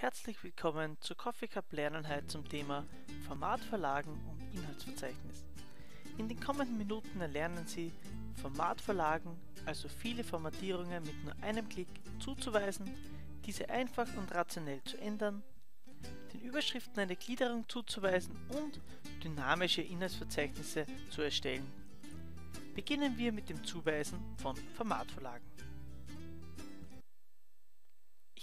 Herzlich willkommen zur Coffee Cup Lerneinheit zum Thema Formatverlagen und Inhaltsverzeichnis. In den kommenden Minuten erlernen Sie Formatverlagen, also viele Formatierungen mit nur einem Klick zuzuweisen, diese einfach und rationell zu ändern, den Überschriften eine Gliederung zuzuweisen und dynamische Inhaltsverzeichnisse zu erstellen. Beginnen wir mit dem Zuweisen von Formatverlagen.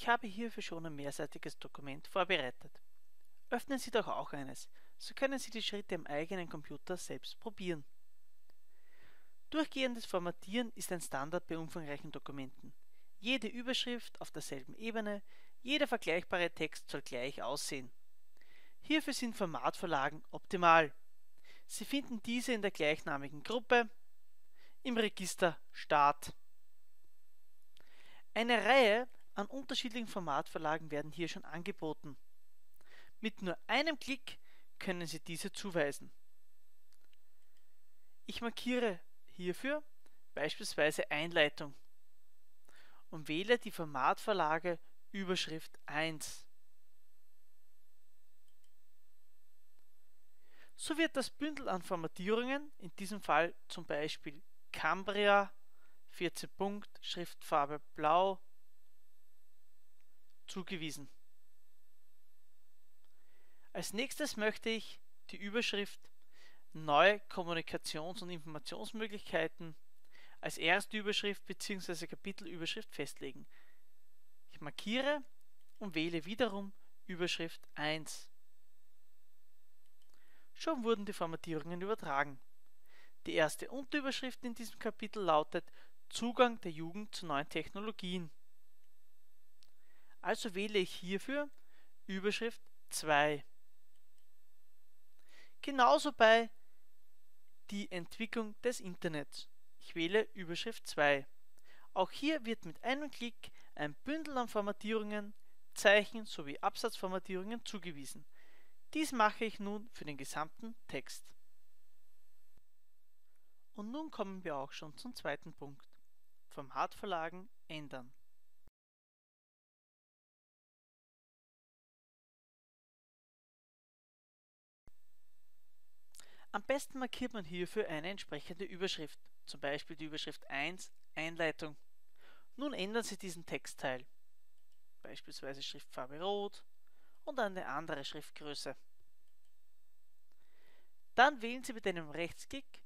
Ich habe hierfür schon ein mehrseitiges Dokument vorbereitet. Öffnen Sie doch auch eines, so können Sie die Schritte am eigenen Computer selbst probieren. Durchgehendes Formatieren ist ein Standard bei umfangreichen Dokumenten. Jede Überschrift auf derselben Ebene, jeder vergleichbare Text soll gleich aussehen. Hierfür sind Formatvorlagen optimal. Sie finden diese in der gleichnamigen Gruppe im Register Start. Eine Reihe an unterschiedlichen Formatverlagen werden hier schon angeboten. Mit nur einem Klick können Sie diese zuweisen. Ich markiere hierfür beispielsweise Einleitung und wähle die Formatverlage Überschrift 1. So wird das Bündel an Formatierungen, in diesem Fall zum Beispiel Cambria, 14 Punkt, Schriftfarbe blau, zugewiesen. Als nächstes möchte ich die Überschrift Neue Kommunikations- und Informationsmöglichkeiten als erste Überschrift bzw. Kapitelüberschrift festlegen. Ich markiere und wähle wiederum Überschrift 1. Schon wurden die Formatierungen übertragen. Die erste Unterüberschrift in diesem Kapitel lautet Zugang der Jugend zu neuen Technologien. Also wähle ich hierfür Überschrift 2. Genauso bei die Entwicklung des Internets. Ich wähle Überschrift 2. Auch hier wird mit einem Klick ein Bündel an Formatierungen, Zeichen sowie Absatzformatierungen zugewiesen. Dies mache ich nun für den gesamten Text. Und nun kommen wir auch schon zum zweiten Punkt. Formatverlagen ändern. Am besten markiert man hierfür eine entsprechende Überschrift, zum Beispiel die Überschrift 1 Einleitung. Nun ändern Sie diesen Textteil, beispielsweise Schriftfarbe Rot und eine andere Schriftgröße. Dann wählen Sie mit einem Rechtsklick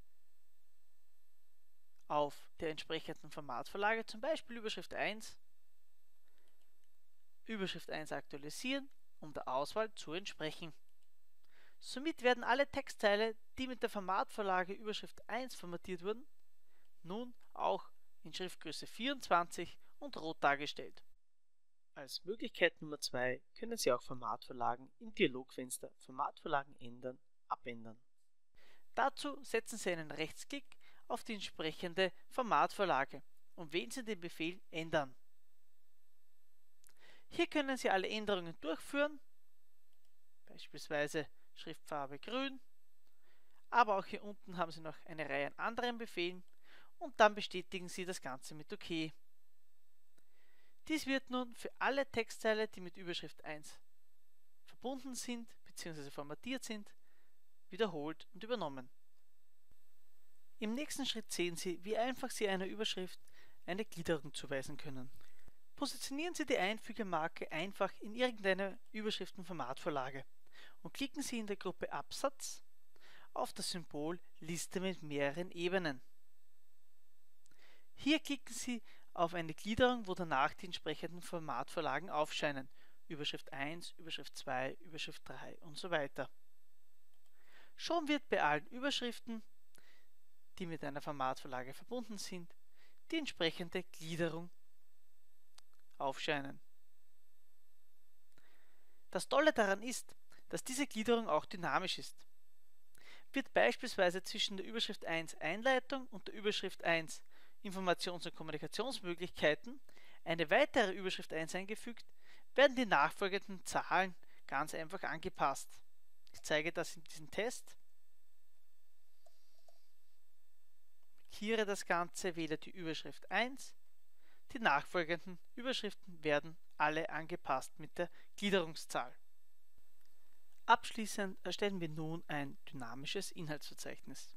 auf der entsprechenden Formatvorlage, zum Beispiel Überschrift 1, Überschrift 1 aktualisieren, um der Auswahl zu entsprechen. Somit werden alle Textteile, die mit der Formatvorlage Überschrift 1 formatiert wurden, nun auch in Schriftgröße 24 und rot dargestellt. Als Möglichkeit Nummer 2 können Sie auch Formatvorlagen im Dialogfenster Formatvorlagen ändern abändern. Dazu setzen Sie einen Rechtsklick auf die entsprechende Formatvorlage und wählen Sie den Befehl Ändern. Hier können Sie alle Änderungen durchführen, beispielsweise Schriftfarbe grün. Aber auch hier unten haben Sie noch eine Reihe an anderen Befehlen und dann bestätigen Sie das Ganze mit OK. Dies wird nun für alle Textteile, die mit Überschrift 1 verbunden sind bzw. formatiert sind, wiederholt und übernommen. Im nächsten Schritt sehen Sie, wie einfach Sie einer Überschrift eine Gliederung zuweisen können. Positionieren Sie die Einfügemarke einfach in irgendeiner Überschriftenformatvorlage und klicken Sie in der Gruppe Absatz auf das Symbol Liste mit mehreren Ebenen. Hier klicken Sie auf eine Gliederung, wo danach die entsprechenden Formatvorlagen aufscheinen. Überschrift 1, Überschrift 2, Überschrift 3 und so weiter. Schon wird bei allen Überschriften, die mit einer Formatvorlage verbunden sind, die entsprechende Gliederung aufscheinen. Das Tolle daran ist, dass diese Gliederung auch dynamisch ist. Wird beispielsweise zwischen der Überschrift 1 Einleitung und der Überschrift 1 Informations- und Kommunikationsmöglichkeiten eine weitere Überschrift 1 eingefügt, werden die nachfolgenden Zahlen ganz einfach angepasst. Ich zeige das in diesem Test. Markiere das Ganze, wähle die Überschrift 1. Die nachfolgenden Überschriften werden alle angepasst mit der Gliederungszahl. Abschließend erstellen wir nun ein dynamisches Inhaltsverzeichnis.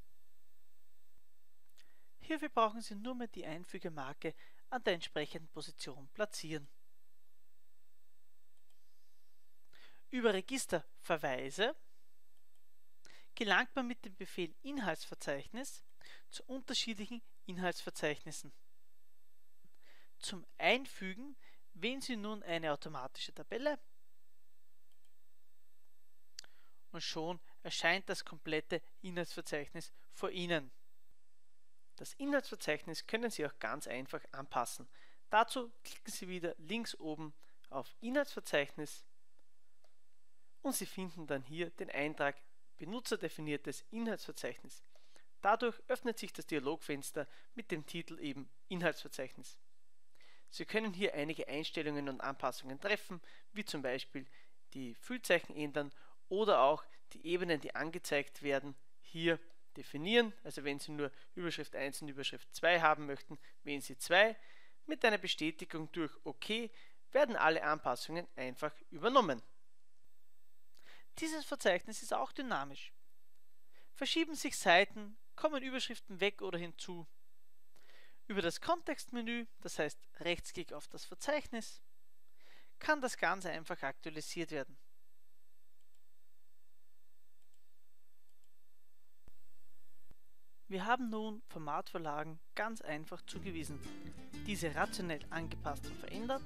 Hierfür brauchen Sie nur mehr die Einfügemarke an der entsprechenden Position platzieren. Über Registerverweise gelangt man mit dem Befehl Inhaltsverzeichnis zu unterschiedlichen Inhaltsverzeichnissen. Zum Einfügen wählen Sie nun eine automatische Tabelle und schon erscheint das komplette Inhaltsverzeichnis vor Ihnen. Das Inhaltsverzeichnis können Sie auch ganz einfach anpassen. Dazu klicken Sie wieder links oben auf Inhaltsverzeichnis und Sie finden dann hier den Eintrag Benutzerdefiniertes Inhaltsverzeichnis. Dadurch öffnet sich das Dialogfenster mit dem Titel eben Inhaltsverzeichnis. Sie können hier einige Einstellungen und Anpassungen treffen, wie zum Beispiel die Füllzeichen ändern oder auch die Ebenen, die angezeigt werden, hier definieren. Also wenn Sie nur Überschrift 1 und Überschrift 2 haben möchten, wählen Sie 2. Mit einer Bestätigung durch OK werden alle Anpassungen einfach übernommen. Dieses Verzeichnis ist auch dynamisch. Verschieben sich Seiten, kommen Überschriften weg oder hinzu. Über das Kontextmenü, das heißt Rechtsklick auf das Verzeichnis, kann das Ganze einfach aktualisiert werden. Wir haben nun Formatvorlagen ganz einfach zugewiesen, diese rationell angepasst und verändert,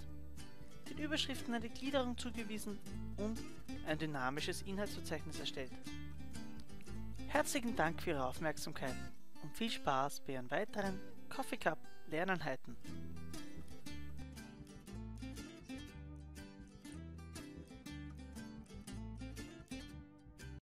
den Überschriften eine Gliederung zugewiesen und ein dynamisches Inhaltsverzeichnis erstellt. Herzlichen Dank für Ihre Aufmerksamkeit und viel Spaß bei Ihren weiteren Coffee Cup Lerneinheiten.